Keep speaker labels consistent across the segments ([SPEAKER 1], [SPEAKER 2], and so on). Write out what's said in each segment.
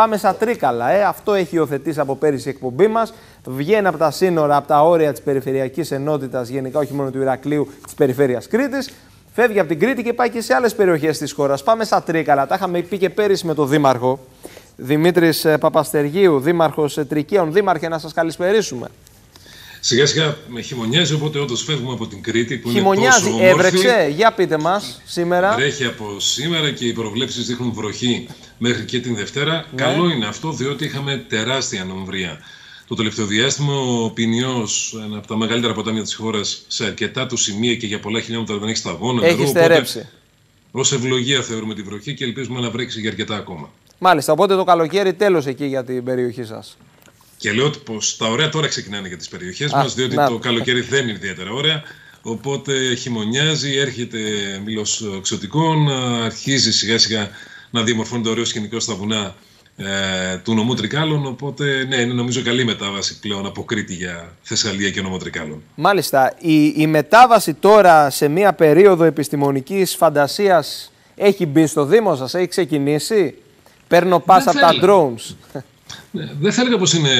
[SPEAKER 1] Πάμε στα τρίκαλα. Ε. Αυτό έχει υιοθετήσει από πέρυσι η εκπομπή μας. Βγαίνει από τα σύνορα, από τα όρια της περιφερειακής ενότητας, γενικά όχι μόνο του Ηρακλείου, της περιφέρειας Κρήτης. Φεύγει από την Κρήτη και πάει και σε άλλες περιοχές της χώρας. Πάμε στα τρίκαλα. Τα είχαμε πει και πέρυσι με τον Δήμαρχο. Δημήτρης ε, Παπαστεργίου, Δήμαρχος ε, Τρικαίων. Δήμαρχε, να σας καλησπερίσουμε.
[SPEAKER 2] Σιγά σιγά με χειμωνιάζει, οπότε όντως φεύγουμε από την Κρήτη που
[SPEAKER 1] χειμωνιάζει,
[SPEAKER 2] είναι τόσο όμορφη.
[SPEAKER 1] έβρεξε. Για πείτε μας σήμερα.
[SPEAKER 2] Βρέχει από σήμερα και οι προβλέψεις δείχνουν βροχή μέχρι και την Δευτέρα.
[SPEAKER 1] Ναι.
[SPEAKER 2] Καλό είναι αυτό, διότι είχαμε τεράστια νομβρία. Το τελευταίο διάστημα ο Ποινιό, ένα από τα μεγαλύτερα ποτάμια της χώρας, σε αρκετά του σημεία και για πολλά χιλιόμετρα δεν έχει σταγόνα.
[SPEAKER 1] Έχει στερέψει.
[SPEAKER 2] Ω ευλογία θεωρούμε τη βροχή και ελπίζουμε να βρέξει για αρκετά ακόμα.
[SPEAKER 1] Μάλιστα, οπότε το καλοκαίρι τέλος εκεί για την περιοχή σας.
[SPEAKER 2] Και λέω πως τα ωραία τώρα ξεκινάνε για τις περιοχές μας, διότι
[SPEAKER 1] να.
[SPEAKER 2] το καλοκαίρι δεν είναι ιδιαίτερα ωραία. Οπότε χειμωνιάζει, έρχεται μήλος ξωτικών, αρχίζει σιγά σιγά να διαμορφώνεται ωραίο σκηνικό στα βουνά ε, του νομού Τρικάλων. Οπότε, ναι, είναι νομίζω καλή μετάβαση πλέον από Κρήτη για Θεσσαλία και νομό Τρικάλων.
[SPEAKER 1] Μάλιστα. Η, η μετάβαση τώρα σε μια περίοδο επιστημονικής φαντασίας έχει μπει στο Δήμο σας, έχει ξεκινήσει; Παίρνω πάσα από
[SPEAKER 2] θα
[SPEAKER 1] τα
[SPEAKER 2] έλεγα.
[SPEAKER 1] drones.
[SPEAKER 2] Ναι, δεν θα έλεγα πως είναι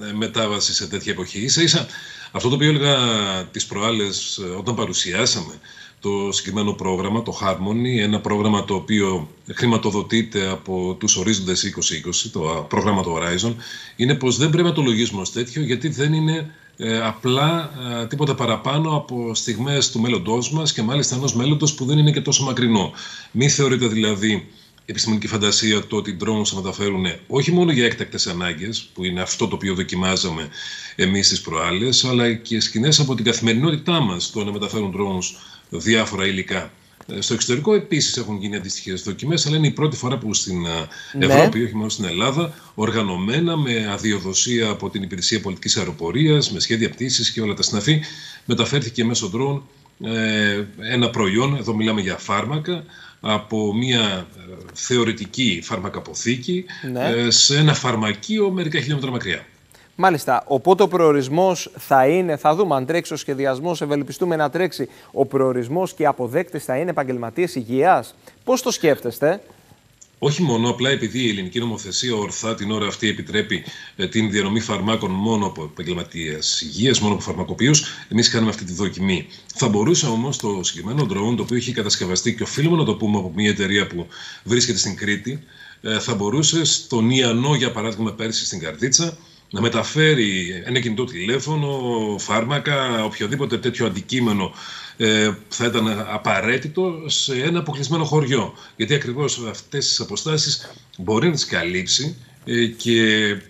[SPEAKER 2] ε, μετάβαση σε τέτοια εποχή. Ίσα ίσα αυτό το οποίο έλεγα τις προάλλες ε, όταν παρουσιάσαμε το συγκεκριμένο πρόγραμμα, το Harmony, ένα πρόγραμμα το οποίο χρηματοδοτείται από τους ορίζοντες 2020, το πρόγραμμα του Horizon, είναι πως δεν πρέπει να το λογίσουμε ως τέτοιο γιατί δεν είναι ε, απλά ε, τίποτα παραπάνω από στιγμές του μέλλοντός μας και μάλιστα ενός μέλλοντος που δεν είναι και τόσο μακρινό. Μην θεωρείτε δηλαδή επιστημονική φαντασία το ότι οι drones θα μεταφέρουν όχι μόνο για έκτακτες ανάγκες, που είναι αυτό το οποίο δοκιμάζαμε εμείς στις προάλλες, αλλά και σκηνές από την καθημερινότητά μας το να μεταφέρουν drones διάφορα υλικά. Ε, Στο εξωτερικό επίσης έχουν γίνει αντίστοιχες δοκιμές, αλλά είναι η πρώτη φορά που στην ε,
[SPEAKER 1] Ναι.
[SPEAKER 2] Ευρώπη, όχι μόνο στην Ελλάδα, οργανωμένα με αδειοδοσία από την Υπηρεσία Πολιτικής Αεροπορίας, με σχέδια πτήσης και όλα τα συναφή, μεταφέρθηκε μέσω drone ε, ένα προϊόν, εδώ μιλάμε για φάρμακα, από μια ε, θεωρητική φαρμακαποθήκη
[SPEAKER 1] Ναι.
[SPEAKER 2] ε, σε ένα φαρμακείο μερικά χιλιόμετρα μακριά.
[SPEAKER 1] Μάλιστα. Οπότε ο προορισμός θα είναι, θα δούμε αν τρέξει ο σχεδιασμός, ευελπιστούμε να τρέξει. Ο προορισμός και οι αποδέκτες θα είναι επαγγελματίες υγείας. Πώς το σκέφτεστε;
[SPEAKER 2] Όχι μόνο, απλά επειδή η ελληνική νομοθεσία ορθά την ώρα αυτή επιτρέπει ε, την διανομή φαρμάκων μόνο από επαγγελματίες υγείας, μόνο από φαρμακοποιούς, εμείς κάνουμε αυτή τη δοκιμή. Θα μπορούσε όμως το συγκεκριμένο drone, το οποίο έχει κατασκευαστεί και οφείλουμε να το πούμε από μια εταιρεία που βρίσκεται στην Κρήτη, ε, θα μπορούσε στον Ιαννό, για παράδειγμα, πέρσι στην Καρδίτσα, να μεταφέρει ένα κινητό τηλέφωνο, φάρμακα, οποιοδήποτε τέτοιο αντικείμενο ε, θα ήταν απαραίτητο σε ένα αποκλεισμένο χωριό. Γιατί ακριβώς αυτές τις αποστάσεις μπορεί να τις καλύψει ε, και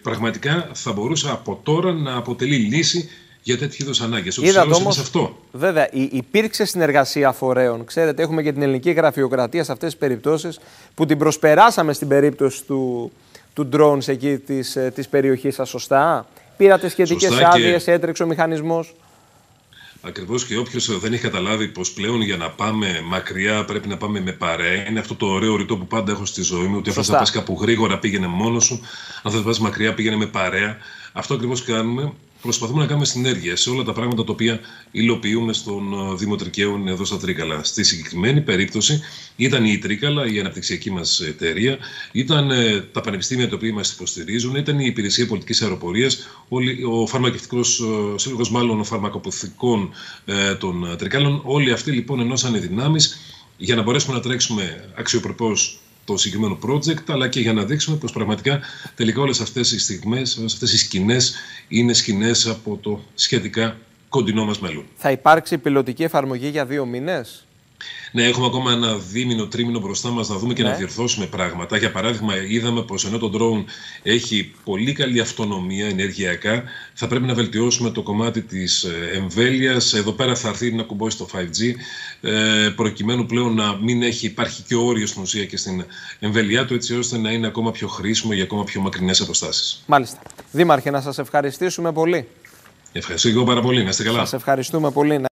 [SPEAKER 2] πραγματικά θα μπορούσε από τώρα να αποτελεί λύση για τέτοιου είδους ανάγκες.
[SPEAKER 1] Είδατε
[SPEAKER 2] σε
[SPEAKER 1] όμως,
[SPEAKER 2] αυτό.
[SPEAKER 1] βέβαια, υ- υπήρξε συνεργασία φορέων. Ξέρετε, έχουμε και την ελληνική γραφειοκρατία σε αυτές τις περιπτώσεις που την προσπεράσαμε στην περίπτωση του, του drones εκεί της, ε, της περιοχής σας, σωστά; Πήρατε σχετικές
[SPEAKER 2] Σωστά και-
[SPEAKER 1] άδειες, έτρεξε ο μηχανισμός;
[SPEAKER 2] Ακριβώς και όποιος δεν έχει καταλάβει πως πλέον για να πάμε μακριά πρέπει να πάμε με παρέα. Είναι αυτό το ωραίο ρητό που πάντα έχω στη ζωή μου. Ότι αν θες
[SPEAKER 1] Σωστά.
[SPEAKER 2] να πας κάπου γρήγορα πήγαινε μόνος σου. Αν θες να πας μακριά πήγαινε με παρέα. Αυτό ακριβώς κάνουμε. Προσπαθούμε να κάνουμε συνέργεια σε όλα τα πράγματα τα οποία υλοποιούμε στον ε, Δήμο Τρικαίων εδώ στα Τρίκαλα. Στη συγκεκριμένη περίπτωση ήταν η Τρίκαλα, η αναπτυξιακή μας εταιρεία, ήταν ε, τα πανεπιστήμια τα οποία μας υποστηρίζουν, ήταν η Υπηρεσία Πολιτικής Αεροπορίας, ο φαρμακευτικός σύλλογος, μάλλον φαρμακοποθηκών ε, των ε, Τρικάλων. Όλοι αυτοί λοιπόν ενώσανε δυνάμεις για να μπορέσουμε να τρέξουμε αξιοπρεπώς το συγκεκριμένο project, αλλά και για να δείξουμε πως πραγματικά τελικά όλες αυτές οι στιγμές, όλες αυτές οι σκηνές είναι σκηνές από το σχετικά κοντινό μας μέλλον.
[SPEAKER 1] Θα υπάρξει πιλωτική εφαρμογή για δύο μήνες;
[SPEAKER 2] Ναι, έχουμε ακόμα ένα δίμηνο, τρίμηνο μπροστά μας να δούμε και
[SPEAKER 1] Ναι.
[SPEAKER 2] να διορθώσουμε πράγματα. Για παράδειγμα, είδαμε πως ενώ το drone έχει πολύ καλή αυτονομία ενεργειακά, θα πρέπει να βελτιώσουμε το κομμάτι της εμβέλειας. Εδώ πέρα θα έρθει να κουμπώσει το 5G, ε, προκειμένου πλέον να μην έχει, υπάρχει και όριο στην ουσία και στην εμβέλειά του, έτσι ώστε να είναι ακόμα πιο χρήσιμο για ακόμα πιο μακρινές αποστάσεις.
[SPEAKER 1] Μάλιστα. Δήμαρχε, να σας ευχαριστήσουμε πολύ.
[SPEAKER 2] Ευχαριστώ και εγώ πάρα πολύ. Να είστε καλά.
[SPEAKER 1] Σας ευχαριστούμε πολύ. Να